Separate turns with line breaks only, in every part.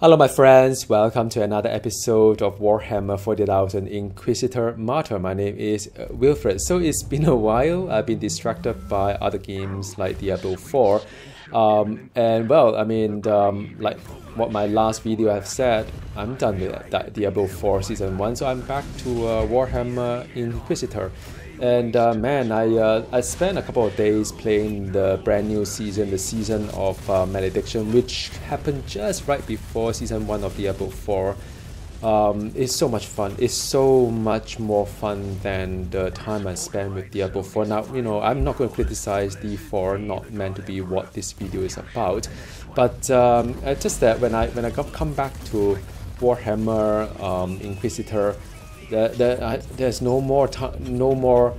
Hello, my friends. Welcome to another episode of Warhammer 40,000 Inquisitor Martyr. My name is uh, Wilfrid. So it's been a while. I've been distracted by other games like Diablo 4. Um, and well, I mean, um, like what my last video I've said, I'm done with Diablo 4 Season 1. So I'm back to uh, Warhammer Inquisitor. And uh, man, I uh, I spent a couple of days playing the brand new season, the season of uh, Malediction, which happened just right before season one of Diablo 4. Um, it's so much fun. It's so much more fun than the time I spent with Diablo 4. Now, you know, I'm not going to criticize D4, not meant to be what this video is about, but um, just that when I when I come back to Warhammer um, Inquisitor the, the, uh, there's no more time, no more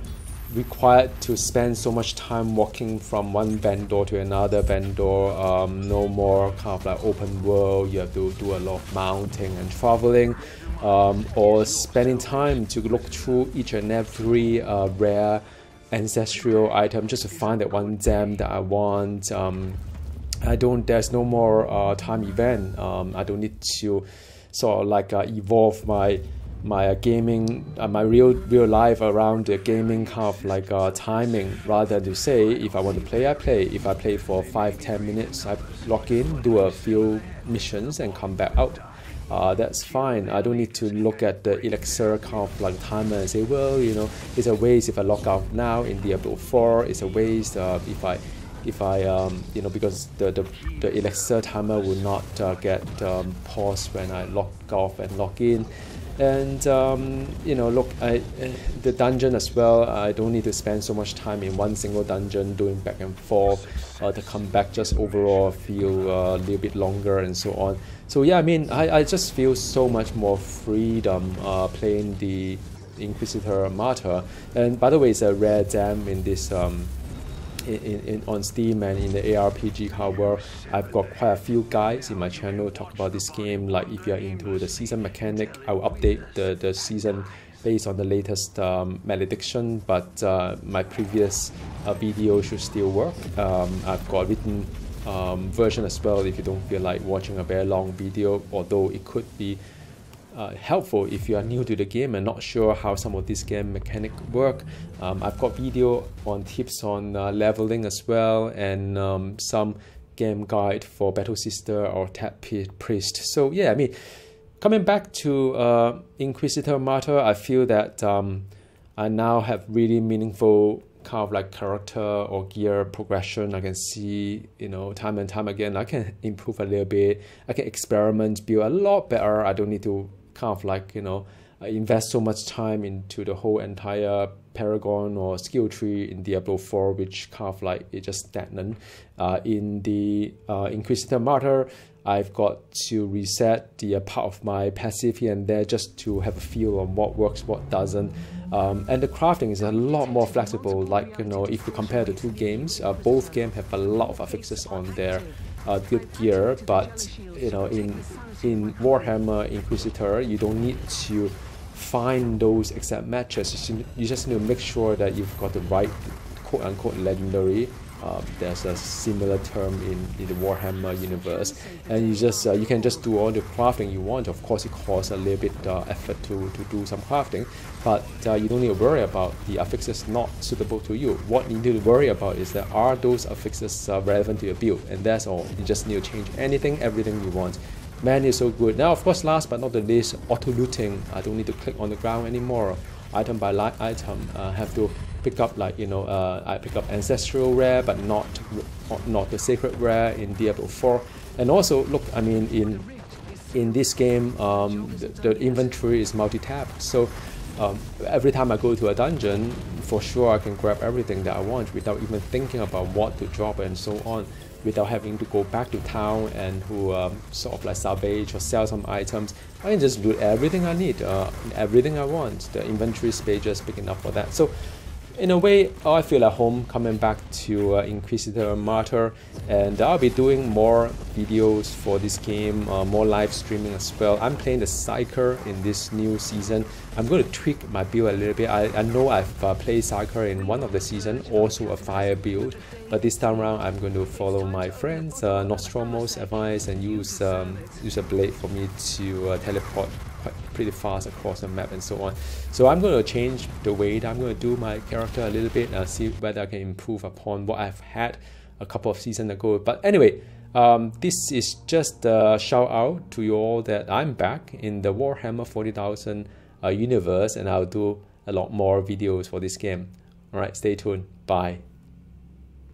required to spend so much time walking from one vendor to another vendor. Um, no more kind of like open world. You have to do a lot of mounting and traveling, um, or spending time to look through each and every uh, rare ancestral item just to find that one gem that I want. Um, I don't. There's no more uh, time event. Um, I don't need to sort of like uh, evolve my my gaming, uh, my real real life around the gaming kind of like uh, timing rather to say if I want to play, I play. If I play for five ten minutes, I log in, do a few missions, and come back out. Uh, that's fine. I don't need to look at the Elixir kind of like timer and say, well, you know, it's a waste if I log out now in Diablo 4. It's a waste uh, if I if I, um, you know, because the, the, the Elixir timer will not uh, get um, paused when I log off and log in. And um, you know look I, uh, the dungeon as well I don't need to spend so much time in one single dungeon doing back and forth uh, to come back just overall feel uh, a little bit longer and so on. So yeah I mean I, I just feel so much more freedom uh, playing the Inquisitor Martyr. And by the way it's a rare gem in this um, in, in, on Steam and in the ARPG cover, I've got quite a few guides in my channel talk about this game. Like if you're into the season mechanic, I will update the, the season based on the latest um, malediction, but uh, my previous uh, video should still work. Um, I've got written um, version as well if you don't feel like watching a very long video, although it could be uh, helpful if you are new to the game and not sure how some of these game mechanic work. Um, I've got video on tips on uh, leveling as well and um, some game guide for Battle Sister or Tat Priest. So yeah, I mean, coming back to uh, Inquisitor Martyr, I feel that um, I now have really meaningful kind of like character or gear progression. I can see, you know, time and time again, I can improve a little bit. I can experiment, build a lot better. I don't need to kind of like you know uh, invest so much time into the whole entire paragon or skill tree in Diablo 4 which kind of like it just stagnant. Uh, in the uh, Inquisitor Martyr I've got to reset the uh, part of my passive here and there just to have a feel on what works what doesn't. Um, and the crafting is a lot more flexible. Like you know if you compare the two games uh, both games have a lot of affixes on their uh, good gear but you know in in Warhammer Inquisitor, you don't need to find those exact matches. You just need to make sure that you've got the right quote unquote legendary. Um, there's a similar term in, in the Warhammer universe, and you just uh, you can just do all the crafting you want. Of course, it costs a little bit uh, effort to, to do some crafting, but uh, you don't need to worry about the affixes not suitable to you. What you need to worry about is that are those affixes uh, relevant to your build, and that's all. You just need to change anything, everything you want Man is so good. Now, of course, last but not the least, auto looting. I don't need to click on the ground anymore. Item by item, uh, have to pick up like you know, uh, I pick up ancestral rare, but not not the sacred rare in Diablo 4. And also, look, I mean, in in this game, um, the, the, inventory is multi-tabbed. So um, every time I go to a dungeon, for sure I can grab everything that I want without even thinking about what to drop and so on without having to go back to town and who um, sort of like salvage or sell some items. I can just do everything I need, uh, everything I want. The inventory space is big enough for that. So in a way, I feel at home coming back to uh, Inquisitor Martyr, and I'll be doing more videos for this game, uh, more live streaming as well. I'm playing the Psyker in this new season. I'm going to tweak my build a little bit. I, I know I've uh, played Psyker in one of the season, also a fire build, but this time around I'm going to follow my friends uh, Nostromo's advice and use um, use a blade for me to uh, teleport quite pretty fast across the map and so on. So I'm going to change the way that I'm going to do my character a little bit and see whether I can improve upon what I've had a couple of seasons ago. But anyway, um, this is just a shout out to you all that I'm back in the Warhammer 40,000 uh, universe and I'll do a lot more videos for this game. Alright, stay tuned. Bye.